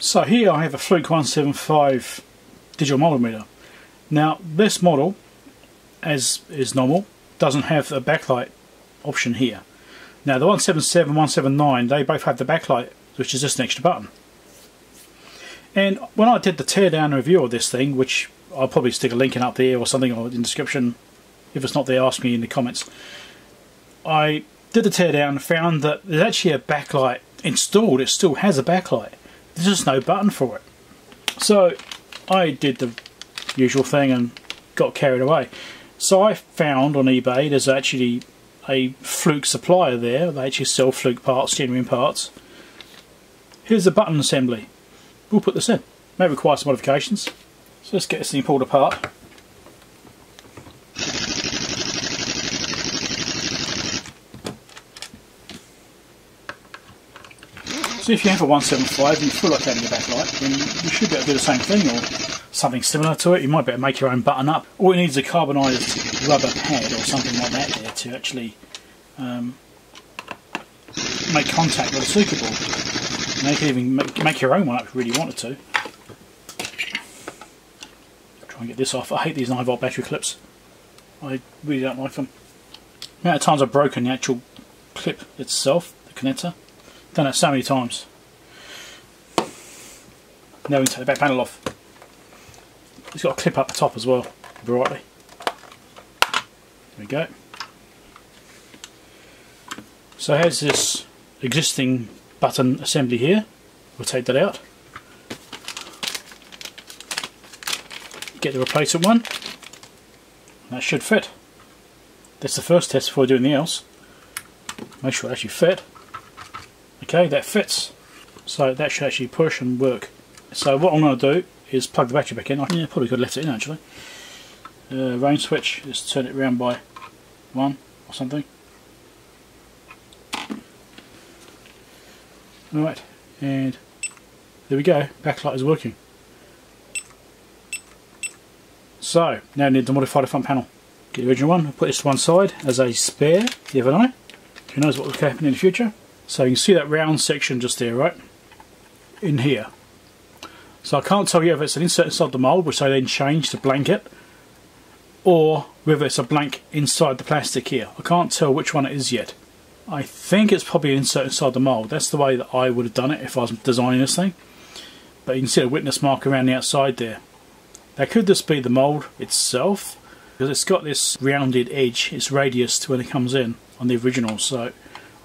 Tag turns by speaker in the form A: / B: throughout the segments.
A: So here I have a Fluke 175 digital multimeter. Now this model, as is normal, doesn't have a backlight option here. Now the 177 179 they both have the backlight which is just an extra button. And when I did the teardown review of this thing, which I'll probably stick a link in up there or something in the description, if it's not there ask me in the comments. I did the teardown found that there's actually a backlight installed, it still has a backlight. There's just no button for it. So I did the usual thing and got carried away. So I found on eBay there's actually a Fluke supplier there. They actually sell Fluke parts, genuine parts. Here's the button assembly. We'll put this in. May require some modifications. So let's get this thing pulled apart. So if you have a 175 and you feel like having a backlight, then you should be able to do the same thing or something similar to it. You might be able to make your own button up. All you need is a carbonised rubber pad or something like that there to actually um, make contact with a circuit. And you can even make, make your own one up if you really wanted to. Try and get this off. I hate these 9 volt battery clips. I really don't like them. The amount of times I've broken the actual clip itself, the connector. Done that so many times. Now we can take the back panel off. It's got a clip up the top as well, brightly. There we go. So here's this existing button assembly here. We'll take that out. Get the replacement one. That should fit. That's the first test before doing anything else. Make sure it actually fit. Okay, that fits. So that should actually push and work. So what I'm going to do is plug the battery back in. I yeah, probably could have left it in actually. Uh, range switch, just turn it around by one or something. Alright, and there we go, backlight is working. So, now I need to modify the front panel. Get the original one, put this to one side as a spare, you never know. Who knows what will happen in the future. So you can see that round section just there, right? In here. So I can't tell you if it's an insert inside the mould, which I then change to blanket, or whether it's a blank inside the plastic here. I can't tell which one it is yet. I think it's probably an insert inside the mould. That's the way that I would have done it if I was designing this thing. But you can see a witness mark around the outside there. Now could this be the mould itself? Because it's got this rounded edge, its radius to when it comes in on the original. So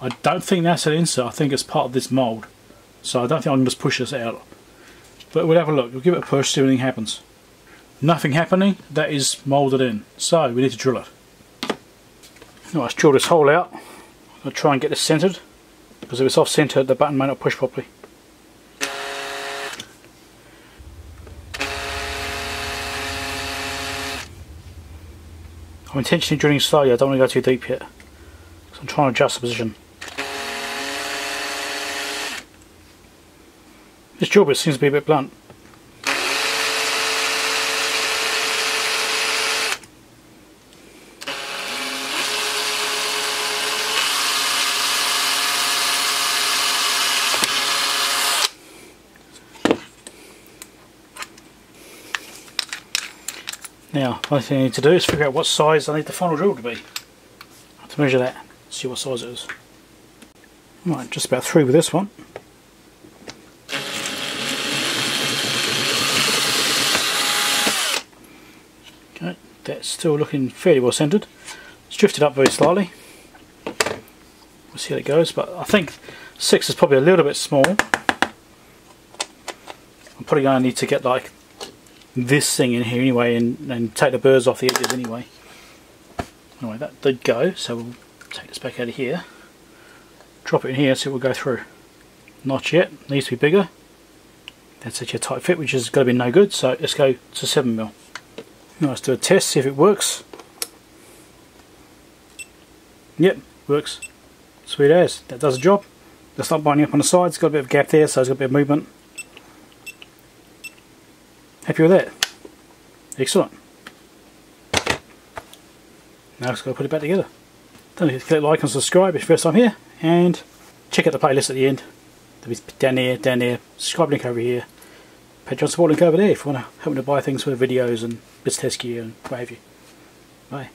A: I don't think that's an insert, I think it's part of this mould. So I don't think I can just push this out. But we'll have a look, we'll give it a push, see if anything happens. Nothing happening, that is moulded in. So we need to drill it. Right, let's drill this hole out. I'll try and get this centred, because if it's off centre the button may not push properly. I'm intentionally drilling slowly, I don't want to go too deep yet. So I'm trying to adjust the position. This bit seems to be a bit blunt. Now, one thing I need to do is figure out what size I need the final drill to be. I have to measure that, see what size it is. Right, just about through with this one. That's still looking fairly well centered. It's drifted up very slightly. We'll see how it goes, but I think 6 is probably a little bit small. I'm probably going to need to get like this thing in here anyway and, and take the burrs off the edges anyway. Anyway, that did go, so we'll take this back out of here. Drop it in here so it will go through. Not yet, needs to be bigger. That's such a tight fit, which is going to be no good, so let's go to 7mm. Now let's do a test, see if it works. Yep, works. Sweet as. That does the job. That's not binding up on the sides, got a bit of gap there, so it's got a bit of movement. Happy with that? Excellent. Now I've got to put it back together. Don't forget to click like and subscribe if you're first time here, and check out the playlist at the end. There'll be down here, down here, subscribe link over here, Patreon support link over there if you want to help me to buy things for the videos and gear and what have you. Bye.